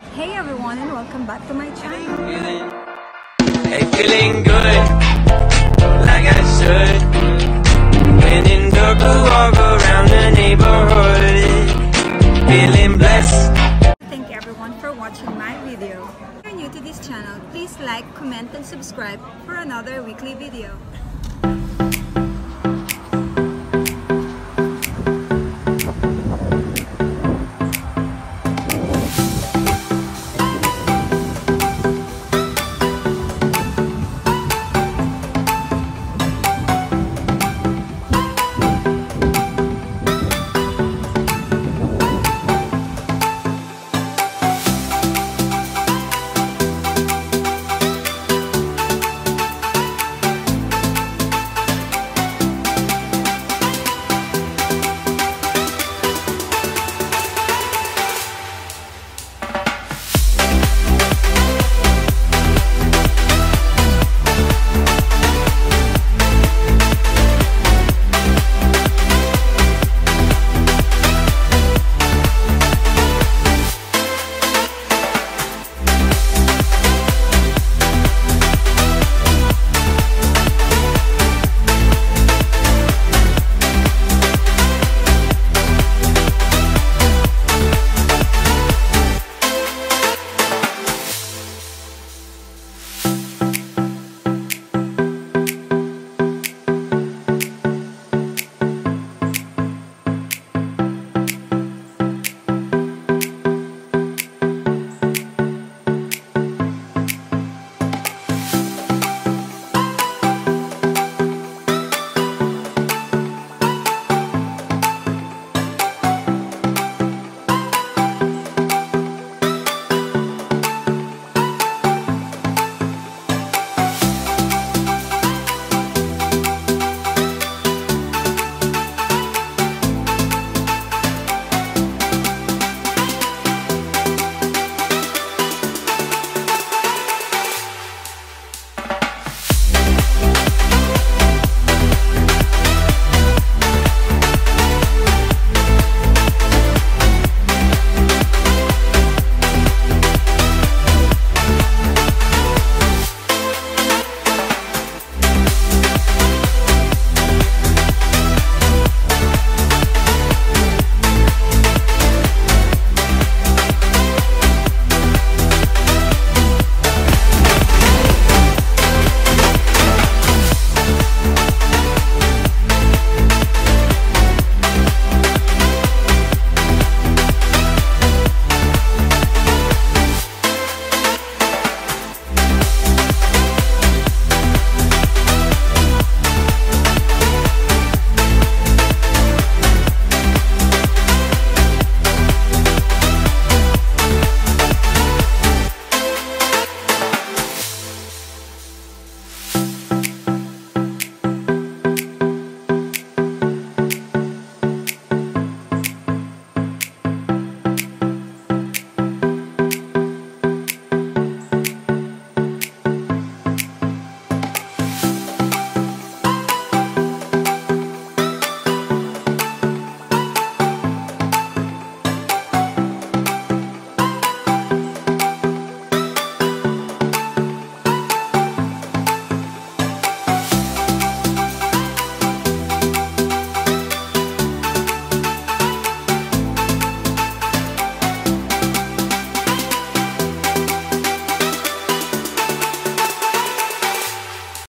Hey everyone and welcome back to my channel. Feeling, hey, feeling good, like I should. When in Durga, walk around the neighborhood, feeling blessed. Thank everyone for watching my video. If you're new to this channel, please like, comment, and subscribe for another weekly video.